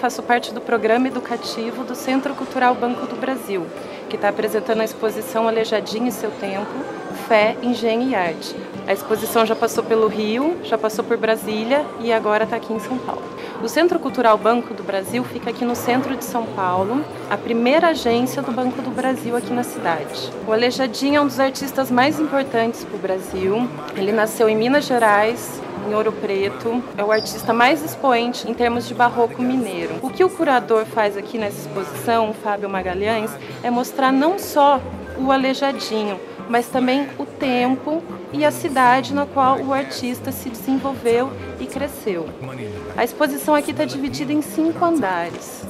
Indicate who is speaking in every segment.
Speaker 1: faço parte do programa educativo do Centro Cultural Banco do Brasil, que está apresentando a exposição Aleijadinho e Seu Tempo, Fé, Engenho e Arte. A exposição já passou pelo Rio, já passou por Brasília e agora está aqui em São Paulo. O Centro Cultural Banco do Brasil fica aqui no centro de São Paulo, a primeira agência do Banco do Brasil aqui na cidade. O Aleijadinho é um dos artistas mais importantes para o Brasil. Ele nasceu em Minas Gerais, em Ouro Preto. É o artista mais expoente em termos de barroco mineiro. O que o curador faz aqui nessa exposição, o Fábio Magalhães, é mostrar não só o Aleijadinho, mas também o tempo e a cidade na qual o artista se desenvolveu e cresceu. A exposição aqui está dividida em cinco andares.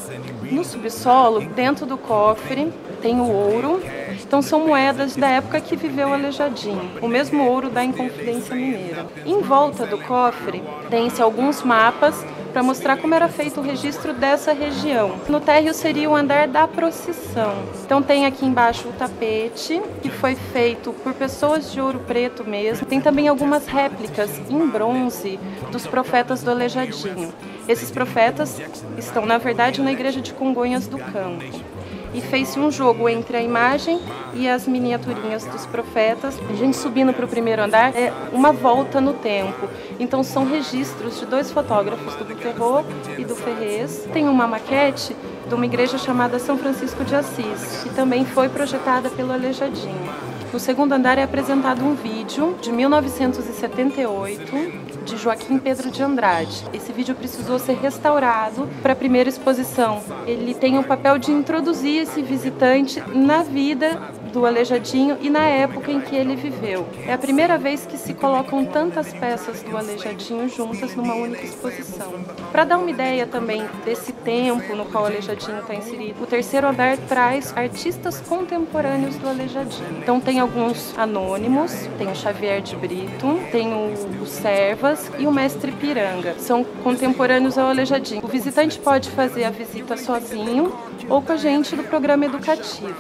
Speaker 1: No subsolo, dentro do cofre, tem o ouro. Então são moedas da época que viveu Aleijadinho, o mesmo ouro da Inconfidência Mineira. Em volta do cofre, tem-se alguns mapas para mostrar como era feito o registro dessa região. No térreo seria o andar da procissão. Então tem aqui embaixo o tapete, que foi feito por pessoas de ouro preto mesmo. Tem também algumas réplicas em bronze dos profetas do Aleijadinho. Esses profetas estão, na verdade, na igreja de Congonhas do Campo e fez-se um jogo entre a imagem e as miniaturinhas dos profetas. A gente subindo para o primeiro andar é uma volta no tempo. Então são registros de dois fotógrafos, do Buterro e do Ferrez. Tem uma maquete de uma igreja chamada São Francisco de Assis, que também foi projetada pelo Aleijadinho. No segundo andar é apresentado um vídeo de 1978 de Joaquim Pedro de Andrade. Esse vídeo precisou ser restaurado para a primeira exposição. Ele tem o papel de introduzir esse visitante na vida do Aleijadinho e na época em que ele viveu. É a primeira vez que se colocam tantas peças do Aleijadinho juntas numa única exposição. Para dar uma ideia também desse tempo no qual o Aleijadinho está inserido, o terceiro andar traz artistas contemporâneos do Aleijadinho. Então tem alguns anônimos, tem o Xavier de Brito, tem o, Servas e o Mestre Piranga. São contemporâneos ao Aleijadinho. O visitante pode fazer a visita sozinho ou com a gente do programa educativo.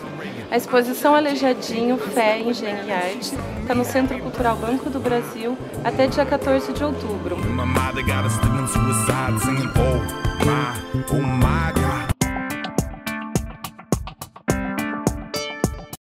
Speaker 1: A exposição Aleijadinho, Fé, Engenho e Arte está no Centro Cultural Banco do Brasil até dia 14 de outubro.